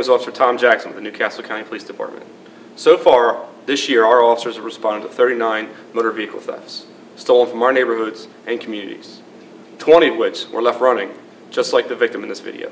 is Officer Tom Jackson with the New Castle County Police Department. So far, this year, our officers have responded to 39 motor vehicle thefts, stolen from our neighborhoods and communities, 20 of which were left running, just like the victim in this video.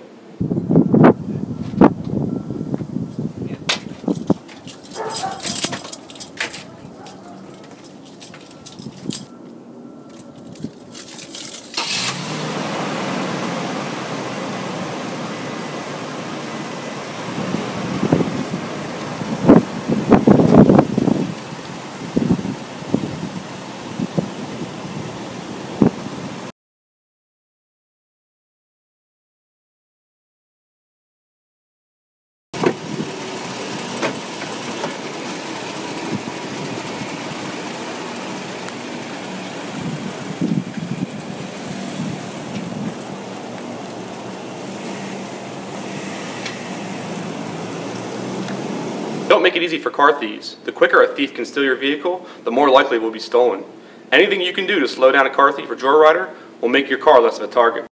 Don't make it easy for car thieves. The quicker a thief can steal your vehicle, the more likely it will be stolen. Anything you can do to slow down a car thief or joyrider will make your car less of a target.